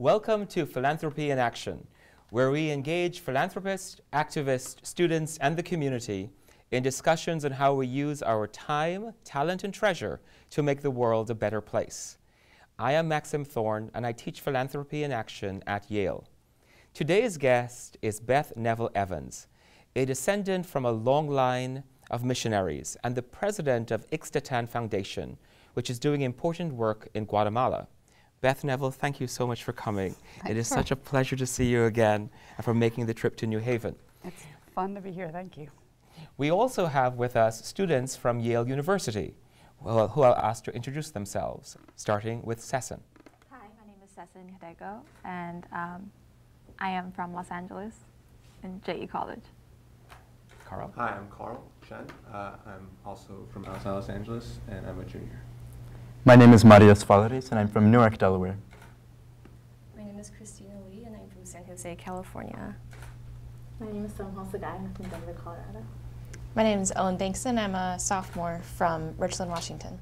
Welcome to Philanthropy in Action, where we engage philanthropists, activists, students, and the community in discussions on how we use our time, talent, and treasure to make the world a better place. I am Maxim Thorne, and I teach Philanthropy in Action at Yale. Today's guest is Beth Neville Evans, a descendant from a long line of missionaries and the president of Ixtatan Foundation, which is doing important work in Guatemala. Beth Neville, thank you so much for coming. Thanks it is such a pleasure to see you again and for making the trip to New Haven. It's fun to be here. Thank you. We also have with us students from Yale University who who I'll ask to introduce themselves, starting with Sesson. Hi, my name is Cecil Hideko, and um, I am from Los Angeles in JE College. Carl. Hi, I'm Carl Shen. Uh, I'm also from outside Los Angeles, and I'm a junior. My name is Marius Valeris, and I'm from Newark, Delaware. My name is Christina Lee, and I'm from San Jose, California. My name is Soham Sagai. I'm from Denver, Colorado. My name is Ellen Bankston. I'm a sophomore from Richland, Washington.